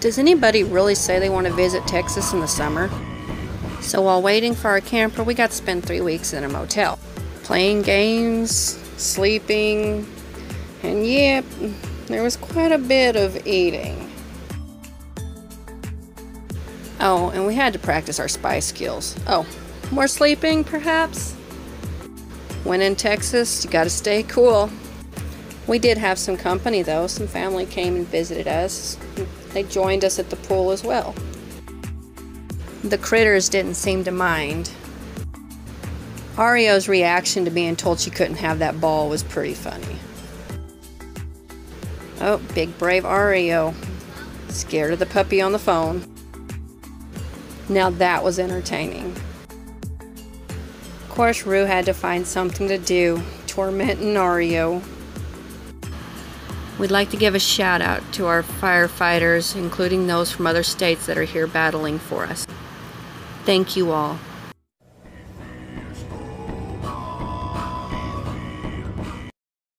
Does anybody really say they want to visit Texas in the summer? So while waiting for our camper, we got to spend three weeks in a motel. Playing games, sleeping, and yep, there was quite a bit of eating. Oh, and we had to practice our spy skills. Oh, more sleeping, perhaps? When in Texas, you gotta stay cool. We did have some company though. Some family came and visited us. They joined us at the pool as well. The critters didn't seem to mind. Ario's reaction to being told she couldn't have that ball was pretty funny. Oh, big brave Ario. Scared of the puppy on the phone. Now that was entertaining. Of course, Rue had to find something to do, tormenting Ario. We'd like to give a shout out to our firefighters, including those from other states that are here battling for us. Thank you all.